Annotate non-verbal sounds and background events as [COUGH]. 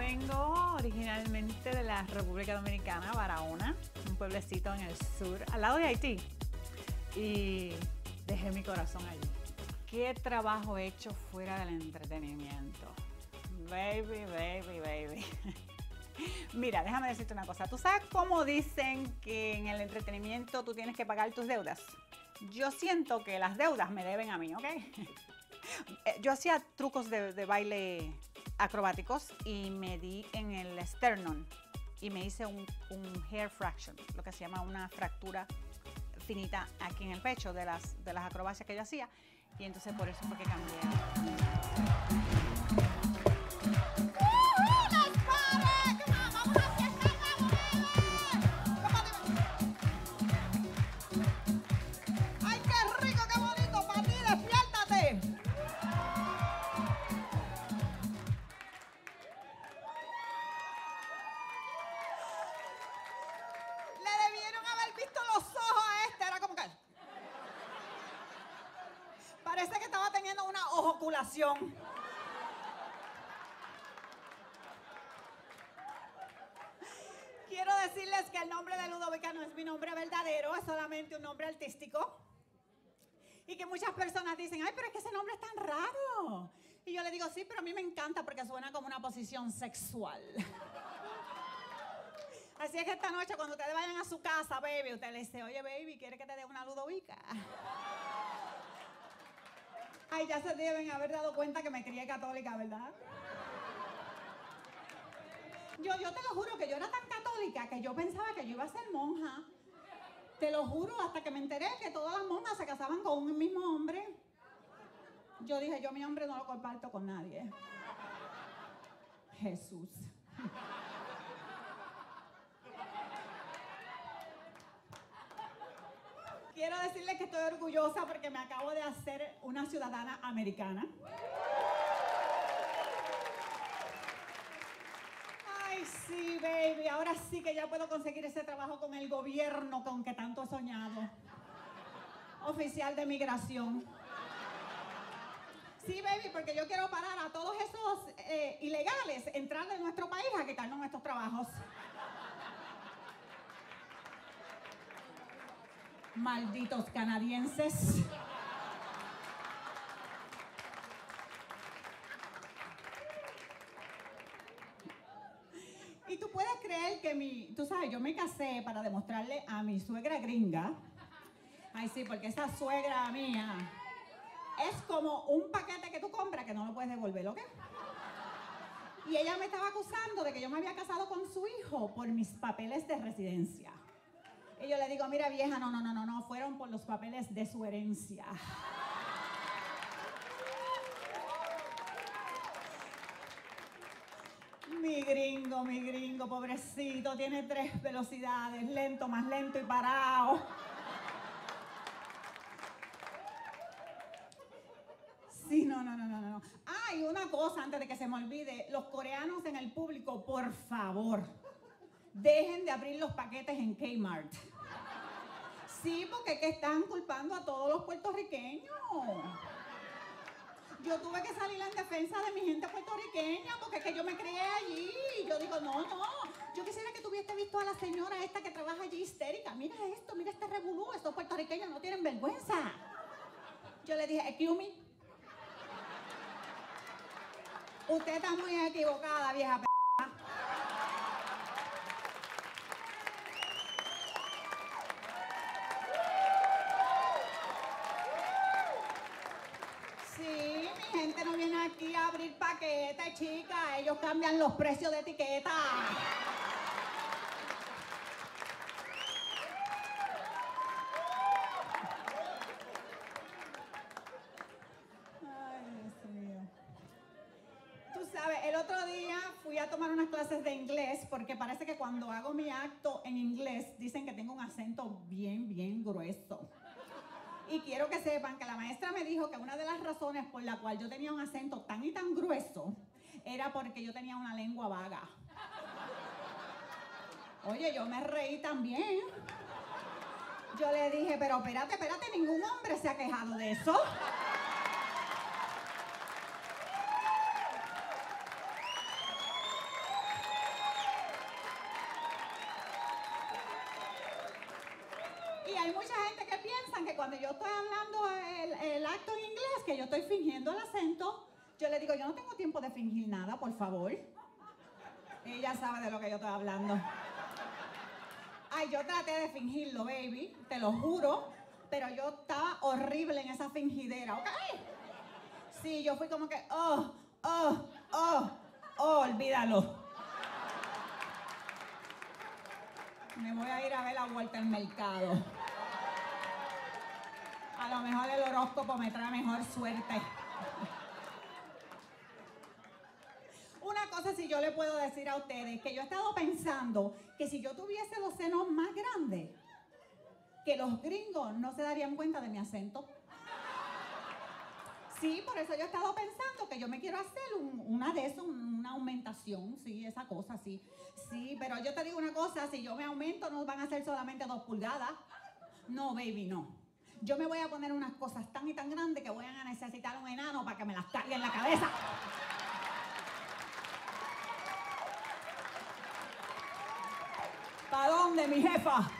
vengo originalmente de la República Dominicana, Barahona, un pueblecito en el sur, al lado de Haití. Y dejé mi corazón allí. ¿Qué trabajo he hecho fuera del entretenimiento? Baby, baby, baby. [LAUGHS] Mira, déjame decirte una cosa. ¿Tú sabes cómo dicen que en el entretenimiento tú tienes que pagar tus deudas? Yo siento que las deudas me deben a mí, ¿ok? [LAUGHS] Eh, yo hacía trucos de, baile acrobáticos y me di en el sternum y me hice un, hair fraction, lo que se llama una fractura finita aquí en el pecho de las, de las acrobacias que yo hacía y entonces por eso fue que cambié. Quiero decirles que el nombre de Ludovica no es mi nombre verdadero, es solamente un nombre artístico. Y que muchas personas dicen, ay, pero es que ese nombre es tan raro. Y yo le digo, sí, pero a mí me encanta porque suena como una posición sexual. Así es que esta noche cuando ustedes vayan a su casa, baby, usted le dice, oye, baby, ¿quiere que te dé una Ludovica? Ay, ya se deben haber dado cuenta que me crié católica, ¿verdad? Yo, yo te lo juro que yo era tan católica que yo pensaba que yo iba a ser monja. Te lo juro, hasta que me enteré que todas las monjas se casaban con un mismo hombre. Yo dije, yo mi hombre no lo comparto con nadie. Jesús. Quiero decirles que estoy orgullosa porque me acabo de hacer una ciudadana americana. Ay, sí, baby, ahora sí que ya puedo conseguir ese trabajo con el gobierno con que tanto he soñado. Oficial de migración. Sí, baby, porque yo quiero parar a todos esos eh, ilegales entrar en nuestro país a quitarnos nuestros trabajos. Malditos canadienses. Y tú puedes creer que mi, tú sabes, yo me casé para demostrarle a mi suegra gringa, ay sí, porque esa suegra mía es como un paquete que tú compras que no lo puedes devolver, ¿ok? Y ella me estaba acusando de que yo me había casado con su hijo por mis papeles de residencia. Y yo le digo, mira vieja, no, no, no, no, no, fueron por los papeles de su herencia. Mi gringo, mi gringo, pobrecito, tiene tres velocidades, lento, más lento y parado. Sí, no, no, no, no, no. Ah, y una cosa antes de que se me olvide, los coreanos en el público, por favor, dejen de abrir los paquetes en Kmart. Sí, porque que están culpando a todos los puertorriqueños. Yo tuve que salir en defensa de mi gente puertorriqueña porque es que yo me crié allí. Yo digo, no, no. Yo quisiera que tuviese visto a la señora esta que trabaja allí histérica. Mira esto, mira este revolú. Estos puertorriqueños no tienen vergüenza. Yo le dije, excuse me. Usted está muy equivocada, vieja p aquí a abrir chicas. Ellos cambian los precios de etiqueta. Ay, Dios mío. Tú sabes, el otro día fui a tomar unas clases de inglés porque parece que cuando hago mi acto en inglés dicen que tengo un acento bien, bien grueso. Y quiero que sepan que la maestra me dijo que una de las razones por la cual yo tenía un acento tan y tan grueso era porque yo tenía una lengua vaga. Oye, yo me reí también. Yo le dije, pero espérate, espérate, ningún hombre se ha quejado de eso. Y hay mucha gente que piensa que cuando yo estoy hablando el, el acto en inglés, que yo estoy fingiendo el acento, yo le digo, yo no tengo tiempo de fingir nada, por favor. Ella sabe de lo que yo estoy hablando. Ay, yo traté de fingirlo, baby, te lo juro, pero yo estaba horrible en esa fingidera, ¿ok? Sí, yo fui como que, oh, oh, oh, oh, olvídalo. Me voy a ir a ver la vuelta al mercado. A lo mejor el horóscopo me trae mejor suerte. Cosa si yo le puedo decir a ustedes, que yo he estado pensando que si yo tuviese los senos más grandes, que los gringos no se darían cuenta de mi acento. Sí, por eso yo he estado pensando que yo me quiero hacer un- una de esas, un- una aumentación, sí, esa cosa, sí. Sí, pero yo te digo una cosa, si yo me aumento no van a ser solamente dos pulgadas. No, baby, no. Yo me voy a poner unas cosas tan y tan grandes que voy a necesitar un enano para que me las cargue en la cabeza. ¿Para dónde, mi jefa?